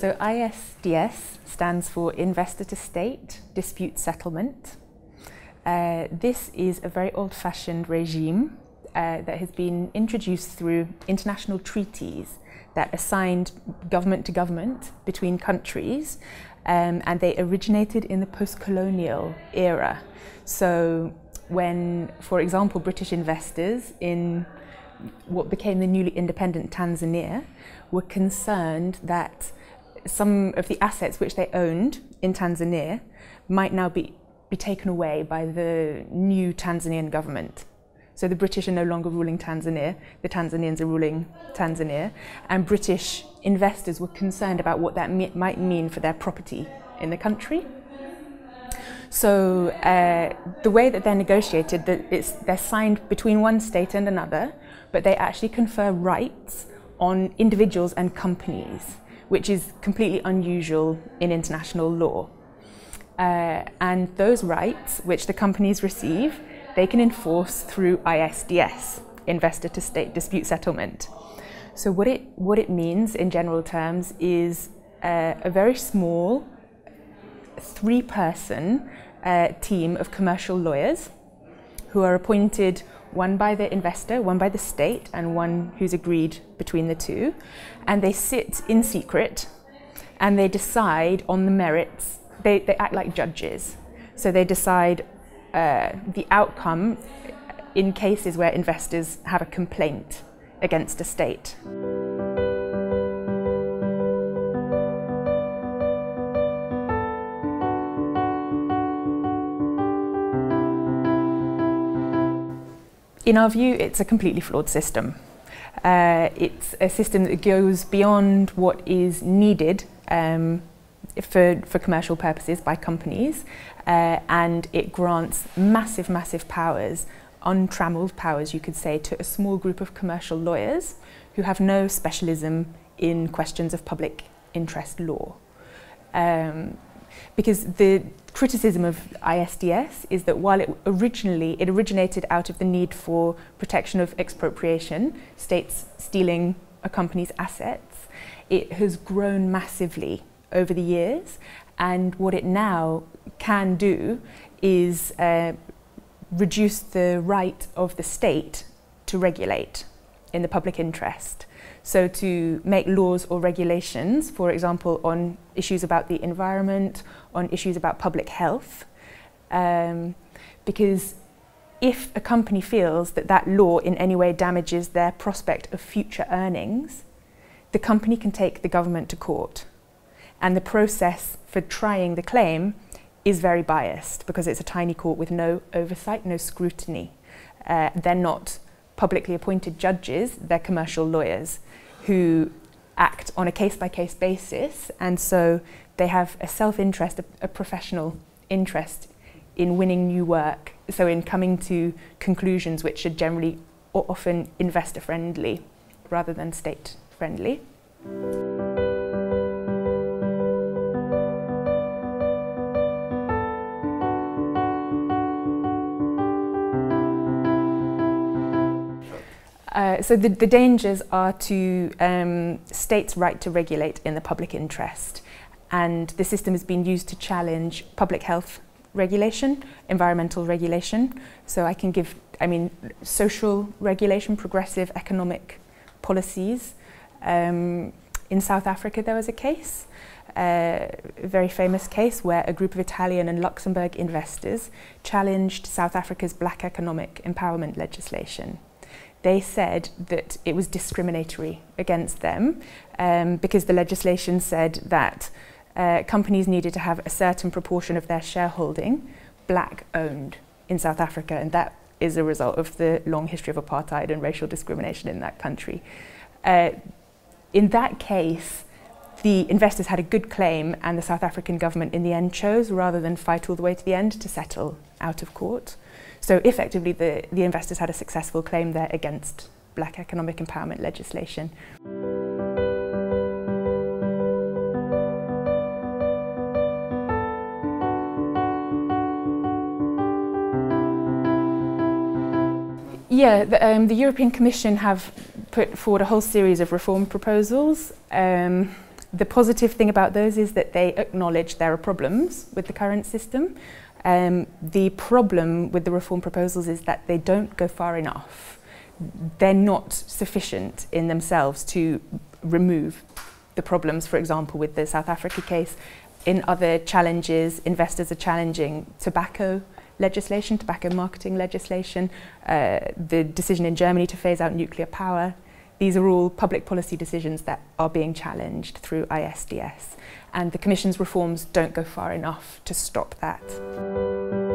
So ISDS stands for Investor to State Dispute Settlement. Uh, this is a very old-fashioned regime uh, that has been introduced through international treaties that assigned government to government between countries um, and they originated in the post-colonial era. So when, for example, British investors in what became the newly independent Tanzania were concerned that some of the assets which they owned in Tanzania might now be, be taken away by the new Tanzanian government. So the British are no longer ruling Tanzania, the Tanzanians are ruling Tanzania, and British investors were concerned about what that me might mean for their property in the country. So uh, the way that they're negotiated, that it's, they're signed between one state and another, but they actually confer rights on individuals and companies, which is completely unusual in international law. Uh, and those rights, which the companies receive, they can enforce through ISDS, Investor to State Dispute Settlement. So what it, what it means in general terms is uh, a very small three-person uh, team of commercial lawyers who are appointed one by the investor, one by the state, and one who's agreed between the two. And they sit in secret and they decide on the merits. They, they act like judges. So they decide uh, the outcome in cases where investors have a complaint against a state. In our view, it's a completely flawed system. Uh, it's a system that goes beyond what is needed um, for, for commercial purposes by companies uh, and it grants massive, massive powers, untrammeled powers you could say, to a small group of commercial lawyers who have no specialism in questions of public interest law. Um, because the criticism of ISDS is that while it originally it originated out of the need for protection of expropriation, states stealing a company's assets, it has grown massively over the years. And what it now can do is uh, reduce the right of the state to regulate in the public interest. So to make laws or regulations, for example, on issues about the environment, on issues about public health, um, because if a company feels that that law in any way damages their prospect of future earnings, the company can take the government to court. And the process for trying the claim is very biased because it's a tiny court with no oversight, no scrutiny. Uh, they're not publicly appointed judges, they're commercial lawyers who act on a case-by-case basis and so they have a self-interest, a, a professional interest in winning new work, so in coming to conclusions which are generally or often investor friendly rather than state friendly. Uh, so the, the, dangers are to um, states' right to regulate in the public interest. And the system has been used to challenge public health regulation, environmental regulation. So I can give, I mean, social regulation, progressive economic policies. Um, in South Africa, there was a case, uh, a very famous case, where a group of Italian and Luxembourg investors challenged South Africa's black economic empowerment legislation they said that it was discriminatory against them um, because the legislation said that uh, companies needed to have a certain proportion of their shareholding black owned in South Africa and that is a result of the long history of apartheid and racial discrimination in that country. Uh, in that case, the investors had a good claim and the South African government in the end chose, rather than fight all the way to the end, to settle out of court. So effectively, the, the investors had a successful claim there against black economic empowerment legislation. Yeah, the, um, the European Commission have put forward a whole series of reform proposals. Um, the positive thing about those is that they acknowledge there are problems with the current system. Um, the problem with the reform proposals is that they don't go far enough. They're not sufficient in themselves to remove the problems, for example, with the South Africa case. In other challenges, investors are challenging tobacco legislation, tobacco marketing legislation, uh, the decision in Germany to phase out nuclear power. These are all public policy decisions that are being challenged through ISDS, and the Commission's reforms don't go far enough to stop that.